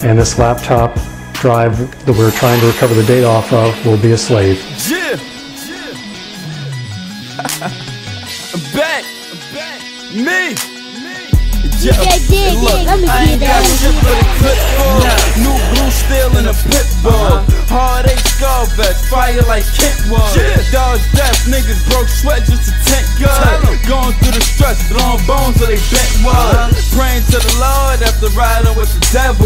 and this laptop drive that we're trying to recover the data off of will be a slave. Yeah. Bet. Me. DJ Diggz, Look, let me I get ain't got shit for the clip full. New blue steel in a pit bull. Uh-huh. Hard eight skull vest, fire like Kentwood. Dodge death, niggas broke sweat just to tent good. Going through the stress, blowing bones till they bent wood. Uh-huh. Praying to the Lord after riding with the devil.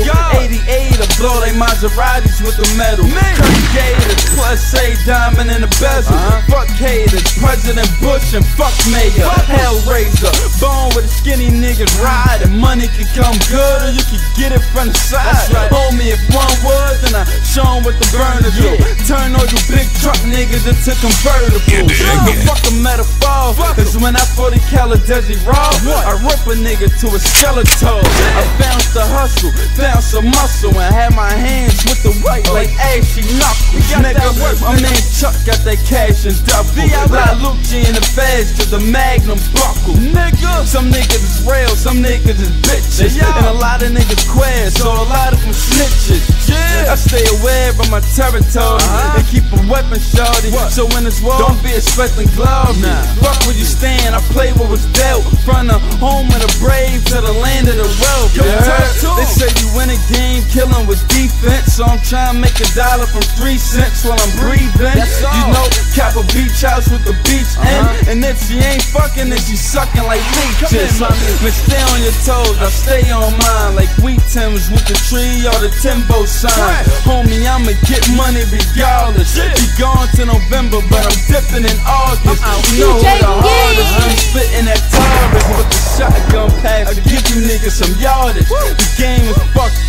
Maseratis with the metal. Kirk Gators, plus A diamond in the bezel. Fuck haters, President Bush and fuck Mayor. Hellraiser, bone with the skinny niggas ride. And money can come good or you can niggas into convertibles. Fuck a metaphor, cause when I 40 cal Desi raw, I rip a nigga to a skeleton. I found the hustle, found some muscle, and had my hands with the white like ashy knuckles. Nigga, my man Chuck got that cash and double. La Lucci in the feds to the Magnum buckle. Nigga, some niggas is real, some niggas is bitches, and a lot of niggas queer, so a lot of them snitches. I stay aware of my territory uh-huh. and keep a weapon shorty. So when it's war, don't be expecting glory. Fuck where you stand, I play what was dealt. From the home of the brave to the land of the you game, killing with defense. So I'm trying to make a dollar from three cents while I'm breathing. You know, cap a beach house with the beach end. And if she ain't fucking, then she sucking like leeches. Man, stay on your toes, I stay on mine. Like wheat Timbs with the tree or the Timbo sign. Homie, I'ma get money regardless. Be gone to November, but I'm dipping in August. You know DJ the hardest I'm spitting at Taurus with the shotgun pass to give you niggas some yardage. The game is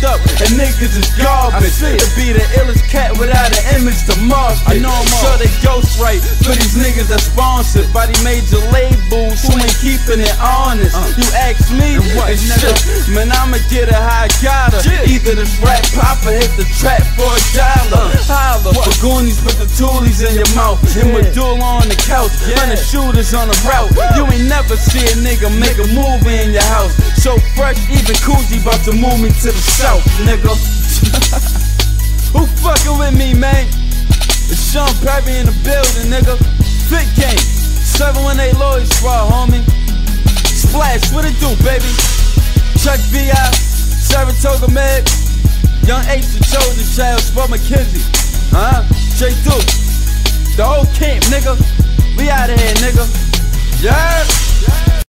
fucked up and niggas is garbage. To be the illest cat without an image to market. I know I'm sure they ghost right for these niggas that sponsored by the major labels who ain't keeping it honest. Uh. You ask me, and shit, man, I'ma get it how I gotta. Either this rap pop or hit the trap for a dollar. Uh. Holla, for Goonies, put the toolies in your mouth. And medulla on the couch, hundred shooters on the route. You ain't never see a nigga make a movie in your house. So fresh, even Coogi about to move me to the south, nigga. Who fucking with me, man? It's Sean Perry in the building, nigga. Fit game. 718 Loyal Squad, homie. Splash, what it do, baby? Chuck V.I., Saratoga Meg, Young H, the chosen child, Spud McKenzie. Huh? J. Duke. The old camp, nigga. We out of here, nigga. Yeah.